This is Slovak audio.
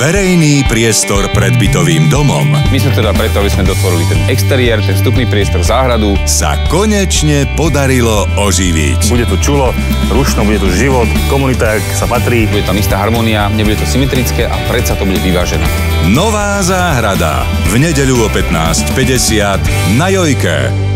Verejný priestor pred bytovým domom My sme teda preto, aby sme dotvorili ten exteriér, ten vstupný priestor, záhradu. sa konečne podarilo oživiť. Bude tu čulo, rušno, bude tu život, komunita, jak sa patrí. Bude tam istá harmónia, nebude to symetrické a predsa to bude vyvážené. Nová záhrada v nedeľu o 15.50 na Jojke.